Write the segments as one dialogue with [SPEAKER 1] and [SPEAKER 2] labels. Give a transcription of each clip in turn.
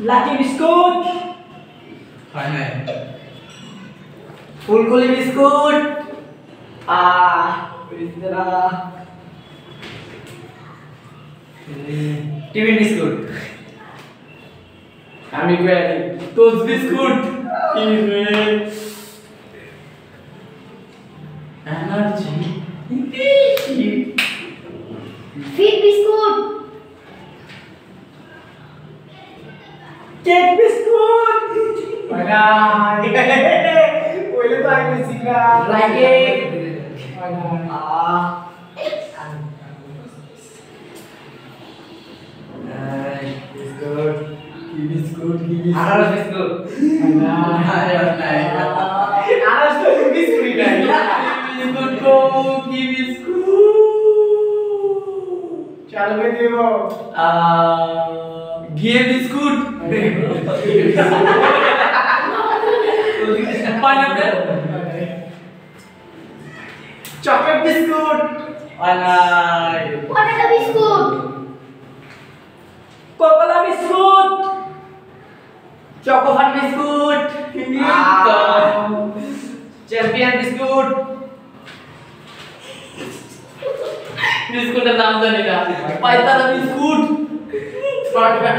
[SPEAKER 1] Lucky biscuit
[SPEAKER 2] হয় নাই
[SPEAKER 3] ফুলকলি biscuit আহ biscuit tiffin biscuit
[SPEAKER 2] আমি কই তোজ বিস্কুট কি রে এনার্জি
[SPEAKER 1] cake biscuit
[SPEAKER 4] बना पहले तो आगे सीख रहा ड्राई
[SPEAKER 3] केक
[SPEAKER 4] बना
[SPEAKER 3] बिस्कुट
[SPEAKER 2] की बिस्कुट की बिस्कुट आरस
[SPEAKER 3] बिस्कुट
[SPEAKER 4] बना
[SPEAKER 2] आरस
[SPEAKER 3] नहीं
[SPEAKER 4] आरस तो बिस्कुट नहीं
[SPEAKER 2] बिस्कुट को की बिस्कुट
[SPEAKER 4] चालू में देवो
[SPEAKER 2] आ गिए biscuit
[SPEAKER 3] pineapple
[SPEAKER 4] chocolate
[SPEAKER 3] biscuit alai
[SPEAKER 5] banana biscuit
[SPEAKER 1] coca biscuit
[SPEAKER 3] choco fun biscuit champion biscuit
[SPEAKER 2] biscuit का नाम तो नहीं था पाइथन बिस्कुट
[SPEAKER 4] शॉर्ट का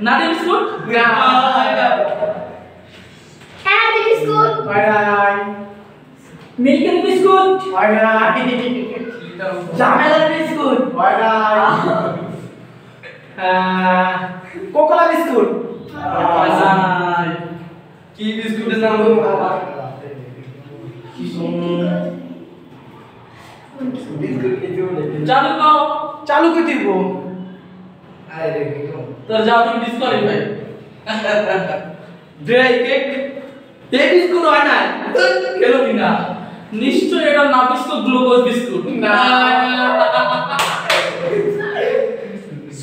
[SPEAKER 2] Not in food? Yeah. Nothing I know.
[SPEAKER 5] Can I it is good.
[SPEAKER 4] Bye
[SPEAKER 1] Milk and biscuit.
[SPEAKER 4] Bye
[SPEAKER 2] Jamel
[SPEAKER 3] and biscuit.
[SPEAKER 4] Bye uh, Coca-Cola biscuit.
[SPEAKER 2] কি বিস্কুটের নাম হলো চালু
[SPEAKER 4] চালু করে দিব
[SPEAKER 3] আরে
[SPEAKER 2] তোর যাও তুমি ডিসকোয়ালিফাই ড্রাই কেক
[SPEAKER 3] এই বিস্কুট হয় না
[SPEAKER 2] খেলো কি না নিশ্চয় এটা না বিস্কুট গ্লুকোজ বিস্কুট না।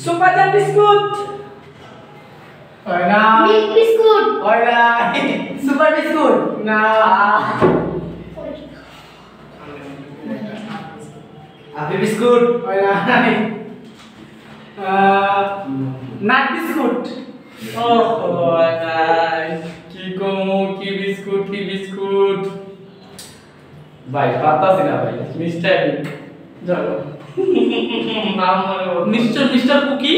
[SPEAKER 1] সুপারজার বিস্কুট
[SPEAKER 4] হয় না মিল্ক
[SPEAKER 5] বিস্কুট
[SPEAKER 4] হয় না
[SPEAKER 3] সুপার বিস্কুট
[SPEAKER 4] না
[SPEAKER 3] আপি বিস্কুট
[SPEAKER 4] হয় না নাট বিস্কুট
[SPEAKER 2] ও নাই কি কমু কি বিস্কুট কি বিস্কুট ভাই পাতাছি না ভাই মিস্টার চলো নাম মনে নিশ্চয় মিস্টার কুকি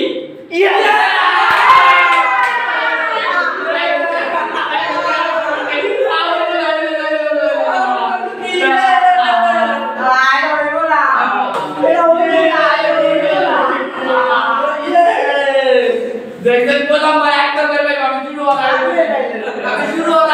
[SPEAKER 2] जैसे बोला मैं एक्टर कर मैं अभी शुरू हो रहा है। अभी शुरू हो।